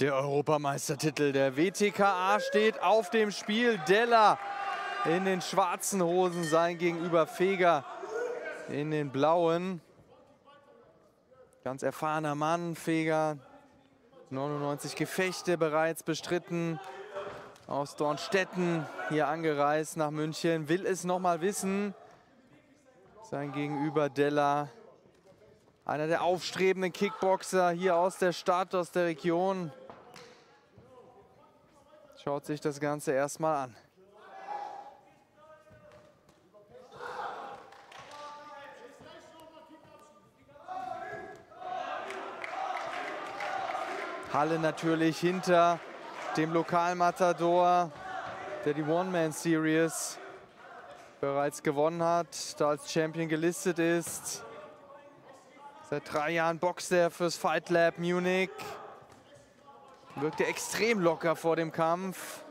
Der Europameistertitel der WTKA steht auf dem Spiel. Della in den schwarzen Hosen, sein Gegenüber Feger in den blauen. Ganz erfahrener Mann, Feger. 99 Gefechte bereits bestritten. Aus Dornstetten hier angereist nach München. Will es noch mal wissen. Sein Gegenüber Della. Einer der aufstrebenden Kickboxer hier aus der Stadt, aus der Region schaut sich das Ganze erstmal an. Halle natürlich hinter dem Lokalmatador, der die One-Man-Series bereits gewonnen hat, da als Champion gelistet ist. Seit drei Jahren boxt er fürs Fight Lab Munich. Wirkte extrem locker vor dem Kampf.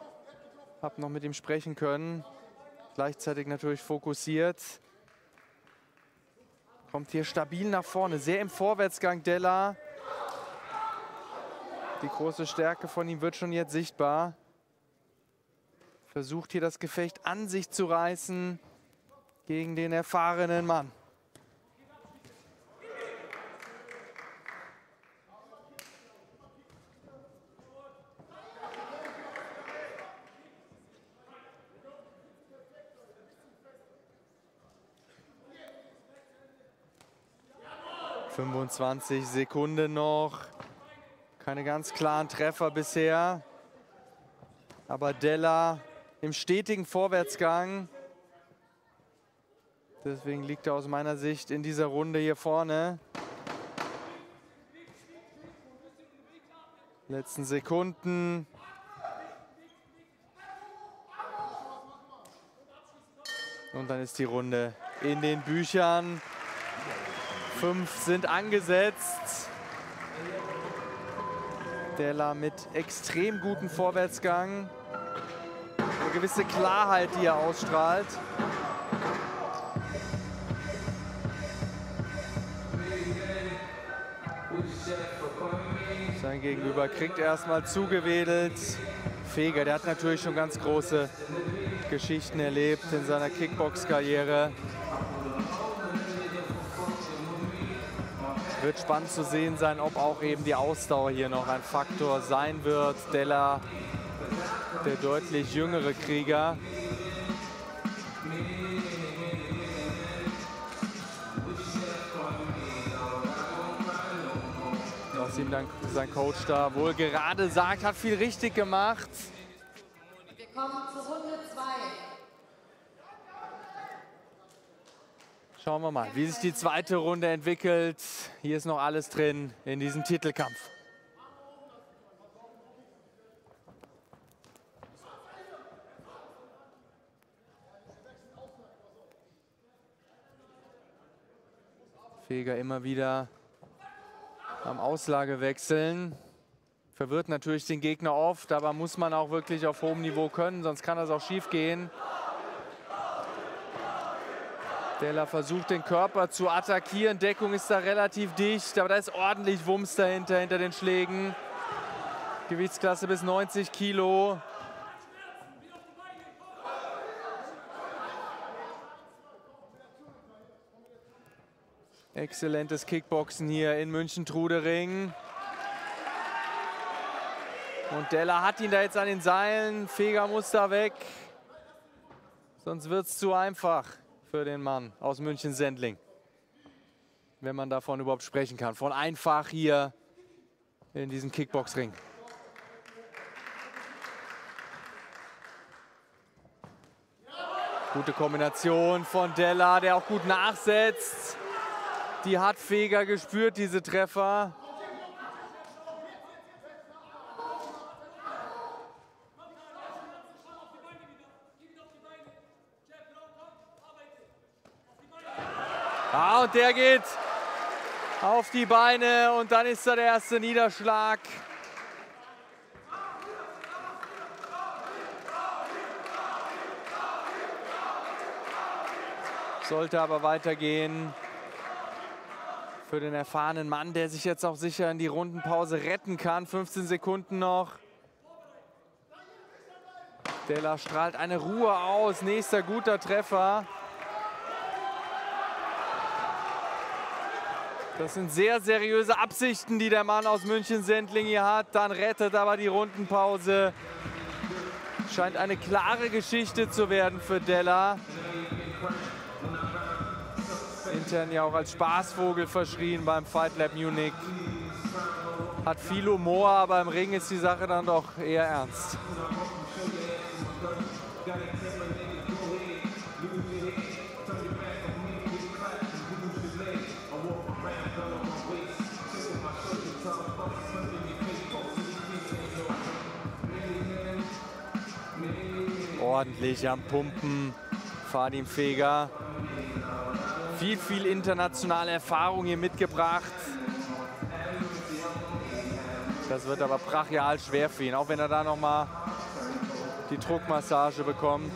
Hab noch mit ihm sprechen können. Gleichzeitig natürlich fokussiert. Kommt hier stabil nach vorne. Sehr im Vorwärtsgang Della. Die große Stärke von ihm wird schon jetzt sichtbar. Versucht hier das Gefecht an sich zu reißen gegen den erfahrenen Mann. 25 Sekunden noch. Keine ganz klaren Treffer bisher. Aber Della im stetigen Vorwärtsgang. Deswegen liegt er aus meiner Sicht in dieser Runde hier vorne. Letzten Sekunden. Und dann ist die Runde in den Büchern. Fünf sind angesetzt. Della mit extrem gutem Vorwärtsgang. Eine gewisse Klarheit, die er ausstrahlt. Sein Gegenüber kriegt erstmal zugewedelt. Feger, der hat natürlich schon ganz große Geschichten erlebt in seiner Kickbox-Karriere. Wird spannend zu sehen sein, ob auch eben die Ausdauer hier noch ein Faktor sein wird. Della, der deutlich jüngere Krieger. Was ihm dann sein Coach da wohl gerade sagt, hat viel richtig gemacht. Wir kommen zur Runde 2. Schauen wir mal, wie sich die zweite Runde entwickelt. Hier ist noch alles drin in diesem Titelkampf. Feger immer wieder am Auslage wechseln. Verwirrt natürlich den Gegner oft, aber muss man auch wirklich auf hohem Niveau können, sonst kann das auch schief gehen. Della versucht den Körper zu attackieren. Deckung ist da relativ dicht, aber da ist ordentlich Wumms dahinter, hinter den Schlägen. Gewichtsklasse bis 90 Kilo. Exzellentes Kickboxen hier in München-Trudering. Und Della hat ihn da jetzt an den Seilen. Feger muss da weg. Sonst wird es zu einfach für den Mann aus München-Sendling. Wenn man davon überhaupt sprechen kann. Von einfach hier in diesem Kickboxring. Gute Kombination von Della, der auch gut nachsetzt. Die hat Feger gespürt, diese Treffer. Ah, und der geht auf die Beine und dann ist da der erste Niederschlag. Sollte aber weitergehen. für den erfahrenen Mann, der sich jetzt auch sicher in die Rundenpause retten kann. 15 Sekunden noch. Della strahlt eine Ruhe aus. Nächster guter Treffer. Das sind sehr seriöse Absichten, die der Mann aus München-Sendling hier hat. Dann rettet aber die Rundenpause. Scheint eine klare Geschichte zu werden für Della. Intern ja auch als Spaßvogel verschrien beim Fight Lab Munich. Hat viel Humor, aber im Ring ist die Sache dann doch eher ernst. Ordentlich am Pumpen. Fadim Feger. Viel, viel internationale Erfahrung hier mitgebracht. Das wird aber brachial schwer für ihn, auch wenn er da noch mal die Druckmassage bekommt.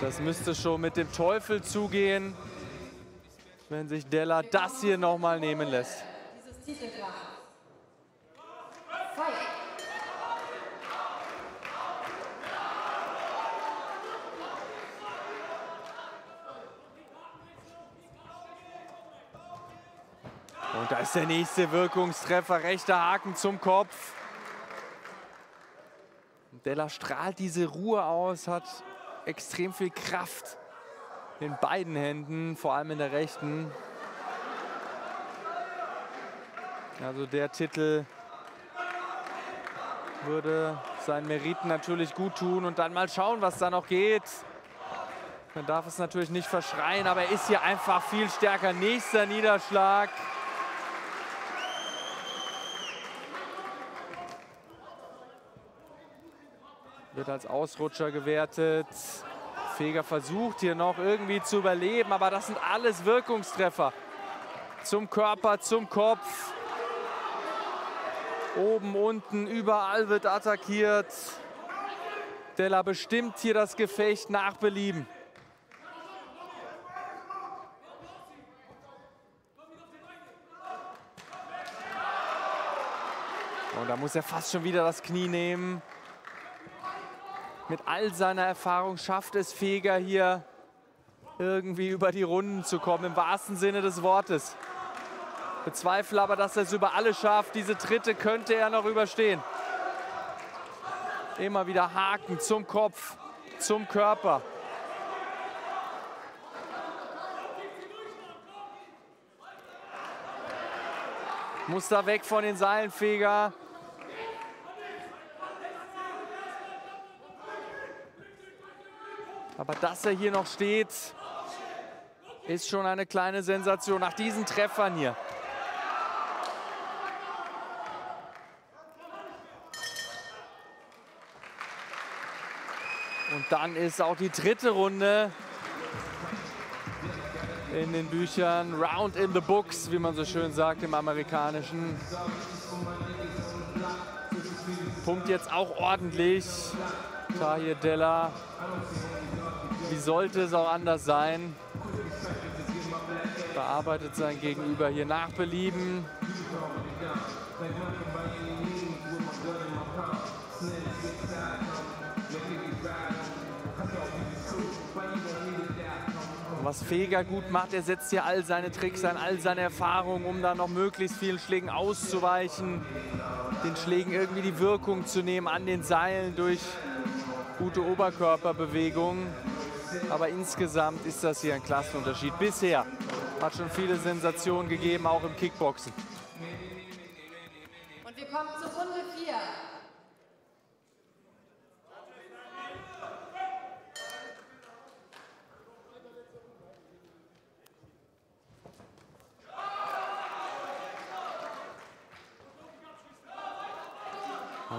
Das müsste schon mit dem Teufel zugehen, wenn sich Della das hier noch mal nehmen lässt. Dieses Titelkampf. Fight. Und da ist der nächste Wirkungstreffer, rechter Haken zum Kopf. Della strahlt diese Ruhe aus, hat extrem viel Kraft in beiden Händen, vor allem in der rechten. Also der Titel würde seinen Meriten natürlich gut tun und dann mal schauen, was da noch geht. Man darf es natürlich nicht verschreien, aber er ist hier einfach viel stärker. Nächster Niederschlag. Wird als Ausrutscher gewertet. Feger versucht hier noch irgendwie zu überleben, aber das sind alles Wirkungstreffer. Zum Körper, zum Kopf. Oben, unten, überall wird attackiert. Della bestimmt hier das Gefecht nach Belieben. Und da muss er fast schon wieder das Knie nehmen mit all seiner Erfahrung schafft es Feger hier irgendwie über die Runden zu kommen, im wahrsten Sinne des Wortes. Bezweifle aber, dass er es über alle schafft. Diese dritte könnte er noch überstehen. Immer wieder Haken zum Kopf, zum Körper. Muss da weg von den Seilenfeger. Aber dass er hier noch steht, ist schon eine kleine Sensation nach diesen Treffern hier. Und dann ist auch die dritte Runde in den Büchern Round in the Books, wie man so schön sagt im Amerikanischen. Punkt jetzt auch ordentlich. Tahir Della wie sollte es auch anders sein? Bearbeitet sein Gegenüber hier nach Belieben. was Feger gut macht, er setzt hier all seine Tricks ein, all seine Erfahrungen, um da noch möglichst vielen Schlägen auszuweichen, den Schlägen irgendwie die Wirkung zu nehmen an den Seilen durch gute Oberkörperbewegung. Aber insgesamt ist das hier ein Klassenunterschied. Bisher hat schon viele Sensationen gegeben, auch im Kickboxen. Und wir kommen zur Runde 4.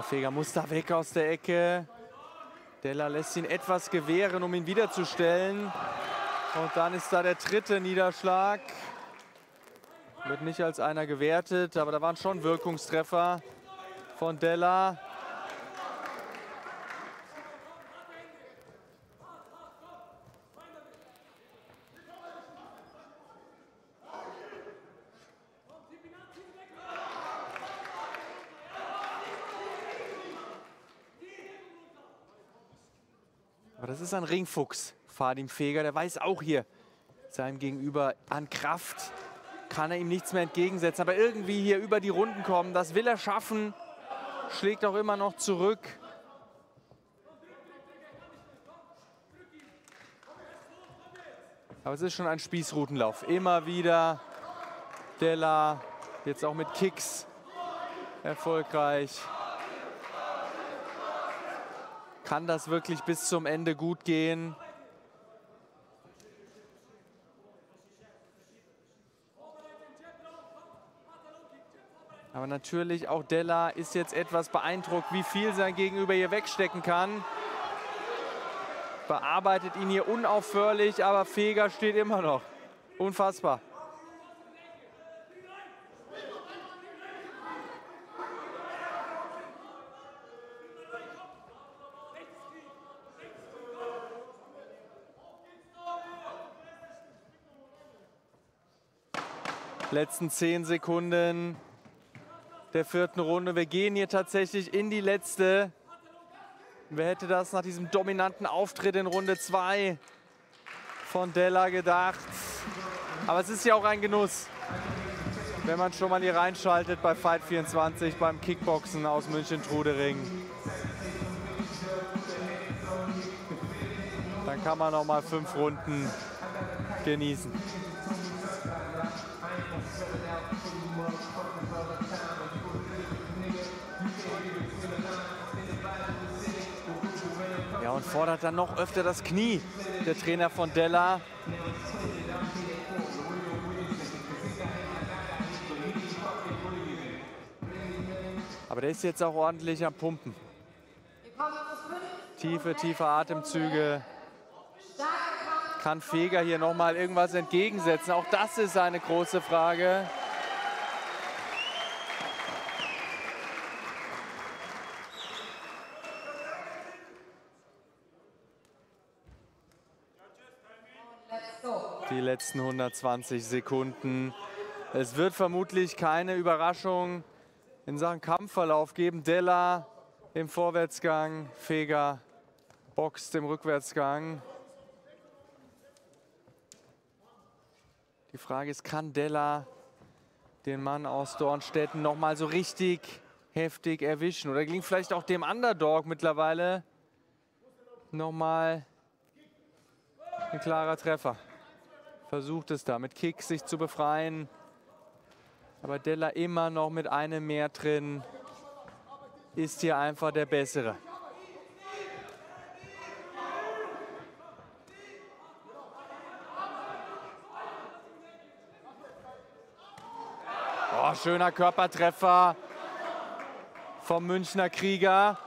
Feger muss da weg aus der Ecke. Della lässt ihn etwas gewähren, um ihn wiederzustellen. Und dann ist da der dritte Niederschlag. Wird nicht als einer gewertet, aber da waren schon Wirkungstreffer von Della. Das ist ein Ringfuchs, Fadim Feger. Der weiß auch hier, seinem Gegenüber an Kraft kann er ihm nichts mehr entgegensetzen. Aber irgendwie hier über die Runden kommen, das will er schaffen. Schlägt auch immer noch zurück. Aber es ist schon ein Spießrutenlauf. Immer wieder Della, jetzt auch mit Kicks erfolgreich. Kann das wirklich bis zum Ende gut gehen? Aber natürlich auch Della ist jetzt etwas beeindruckt, wie viel sein Gegenüber hier wegstecken kann bearbeitet ihn hier unaufhörlich, aber Feger steht immer noch. Unfassbar. Letzten zehn Sekunden der vierten Runde. Wir gehen hier tatsächlich in die letzte. Wer hätte das nach diesem dominanten Auftritt in Runde 2 von Della gedacht? Aber es ist ja auch ein Genuss, wenn man schon mal hier reinschaltet bei Fight 24 beim Kickboxen aus München-Trudering. Dann kann man noch mal fünf Runden genießen. Fordert dann noch öfter das Knie, der Trainer von Della. Aber der ist jetzt auch ordentlich am Pumpen. Tiefe, tiefe Atemzüge. Kann Feger hier noch mal irgendwas entgegensetzen? Auch das ist eine große Frage. Die letzten 120 Sekunden. Es wird vermutlich keine Überraschung in Sachen Kampfverlauf geben. Della im Vorwärtsgang, Feger boxt im Rückwärtsgang. Die Frage ist, kann Della den Mann aus Dornstetten noch mal so richtig heftig erwischen? Oder gelingt vielleicht auch dem Underdog mittlerweile noch mal ein klarer Treffer? Versucht es da mit Kick sich zu befreien. Aber Della immer noch mit einem mehr drin. Ist hier einfach der Bessere. Oh, schöner Körpertreffer vom Münchner Krieger.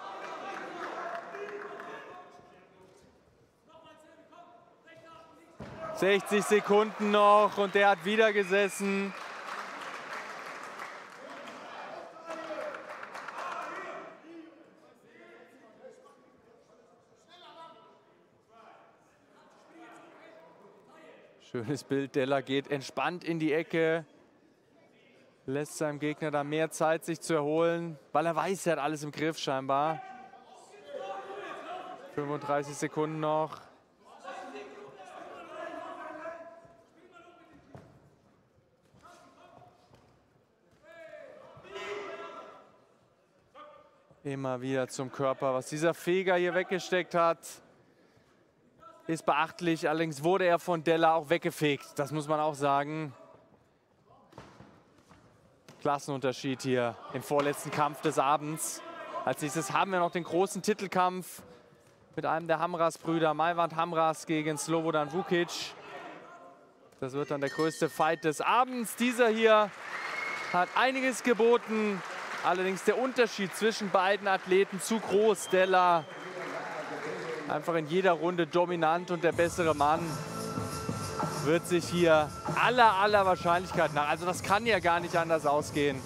60 Sekunden noch und der hat wieder gesessen. Schönes Bild, Della geht entspannt in die Ecke, lässt seinem Gegner da mehr Zeit, sich zu erholen, weil er weiß, er hat alles im Griff scheinbar. 35 Sekunden noch. Immer wieder zum Körper. Was dieser Feger hier weggesteckt hat, ist beachtlich. Allerdings wurde er von Della auch weggefegt. Das muss man auch sagen. Klassenunterschied hier im vorletzten Kampf des Abends. Als nächstes haben wir noch den großen Titelkampf mit einem der Hamras-Brüder, Malvand Hamras gegen Slobodan Vukic. Das wird dann der größte Fight des Abends. Dieser hier hat einiges geboten. Allerdings der Unterschied zwischen beiden Athleten zu groß. Della einfach in jeder Runde dominant und der bessere Mann wird sich hier aller, aller Wahrscheinlichkeit nach, also das kann ja gar nicht anders ausgehen,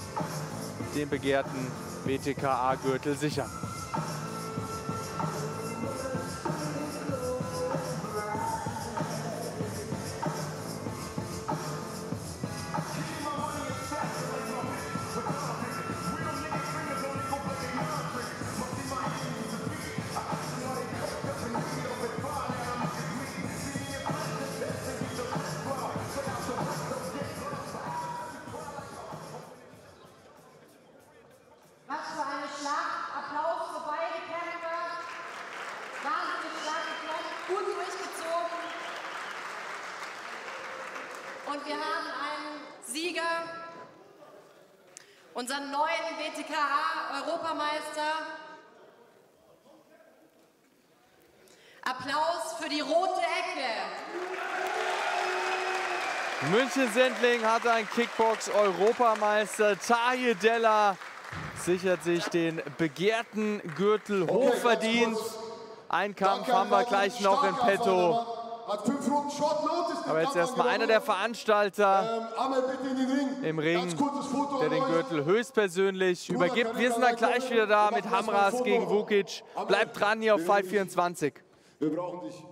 den begehrten WTKA-Gürtel sichern. Unseren neuen WTKA-Europameister. Applaus für die rote Ecke. München-Sendling hat ein Kickbox-Europameister. Taje Della sichert sich den begehrten Gürtel hochverdient. Ein Kampf haben wir gleich noch in petto. Hat fünf Runden Short Notice Aber jetzt erstmal einer der. Veranstalter Ähm, Ring. im Ring, der den. Gürtel höchstpersönlich Bruder, übergibt. Wir sind da dann gleich wieder da mit Hamras gegen Vukic. Bleibt dran hier auf wir nehmen Fight 24. Wir brauchen dich.